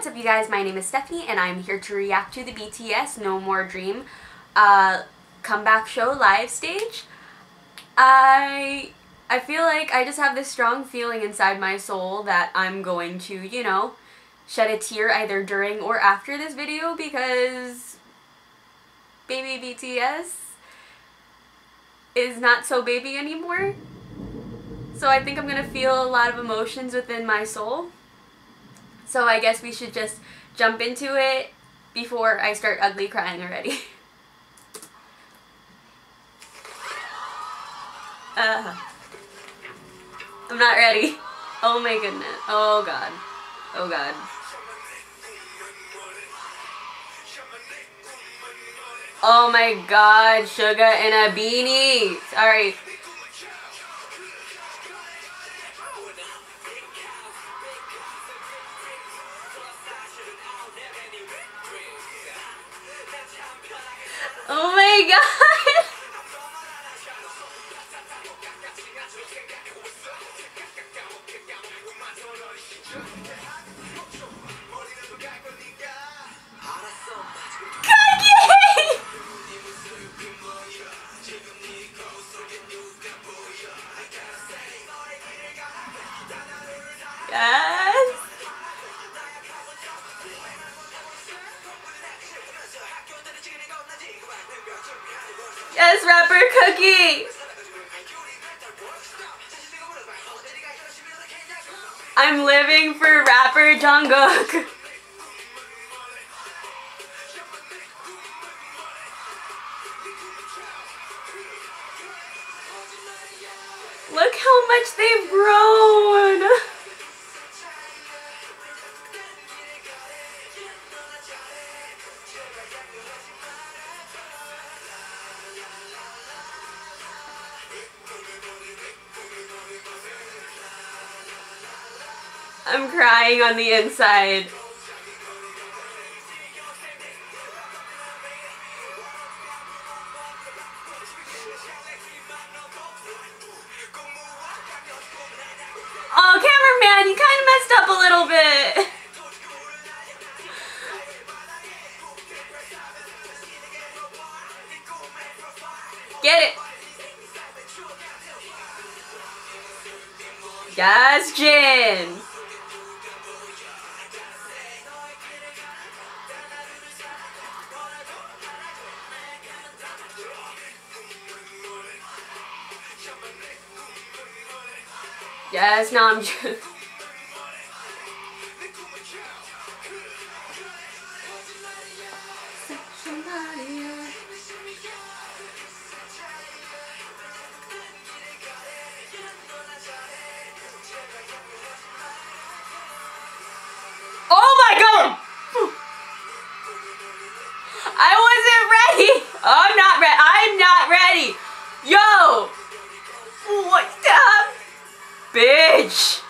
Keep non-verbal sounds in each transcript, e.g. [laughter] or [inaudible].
what's up you guys? My name is Stephanie and I'm here to react to the BTS No More Dream uh, comeback show live stage. I I feel like I just have this strong feeling inside my soul that I'm going to, you know, shed a tear either during or after this video because baby BTS is not so baby anymore. So I think I'm going to feel a lot of emotions within my soul. So I guess we should just jump into it before I start ugly crying already. [laughs] uh, I'm not ready. Oh my goodness. Oh god. Oh god. Oh my god, Suga in a beanie. Sorry. Oh my god! [laughs] Yes! Cookie! I'm living for rapper Jungkook. Look how much they've grown! I'm crying on the inside. Oh, cameraman, you kind of messed up a little bit. Get it. Yes, Jin. Yes, now I'm just... [laughs] Oh my god! I wasn't ready! I'm not ready. I'm not ready! Yo! What's up? Bitch!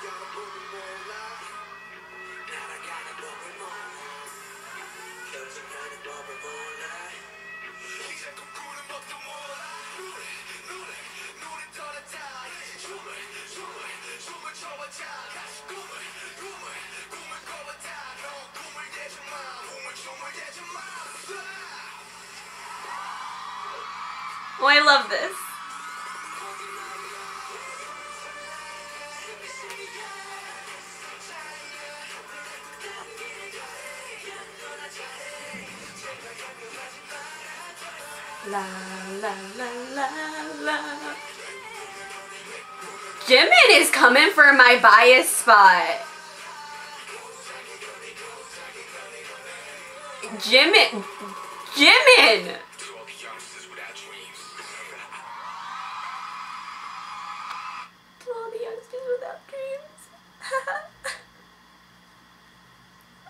Oh, I love this. La la la la la. Jimin is coming for my bias spot. Jimin. Jimin. To all the youngsters without dreams.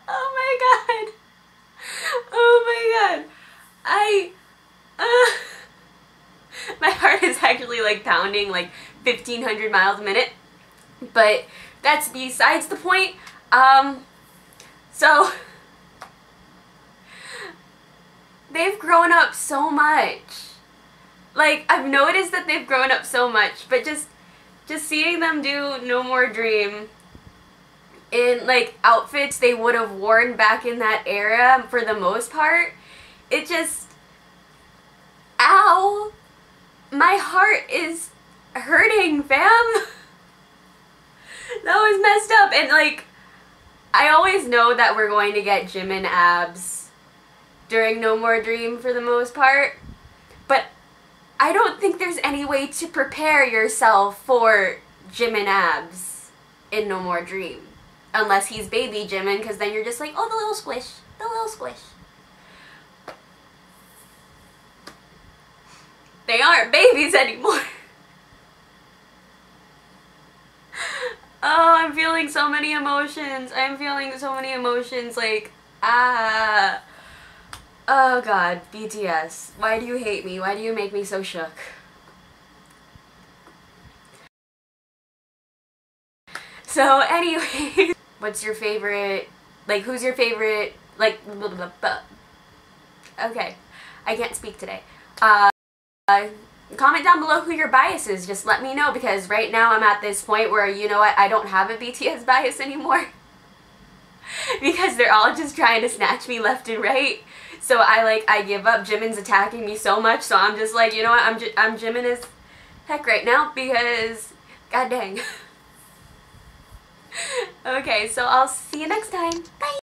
oh my god. Oh my god. I. Uh, my heart like pounding like 1500 miles a minute. But that's besides the point. Um, so. [laughs] They've grown up so much. Like, I've noticed that they've grown up so much, but just just seeing them do No More Dream in like outfits they would have worn back in that era for the most part. It just my heart is hurting, fam. [laughs] that was messed up and like I always know that we're going to get Jimin abs during No More Dream for the most part. But I don't think there's any way to prepare yourself for Jimin abs in No More Dream. Unless he's baby Jimin, because then you're just like, oh, the little squish, the little squish. They aren't babies anymore. [laughs] oh, I'm feeling so many emotions. I'm feeling so many emotions, like, ah. Oh god, BTS. Why do you hate me? Why do you make me so shook? So anyway, [laughs] what's your favorite, like who's your favorite, like, blah, blah, blah. okay, I can't speak today. Uh, comment down below who your bias is, just let me know because right now I'm at this point where, you know what, I don't have a BTS bias anymore. [laughs] because they're all just trying to snatch me left and right. So I like, I give up. Jimin's attacking me so much, so I'm just like, you know what, I'm, J I'm Jimin as heck right now because, god dang. [laughs] okay, so I'll see you next time. Bye!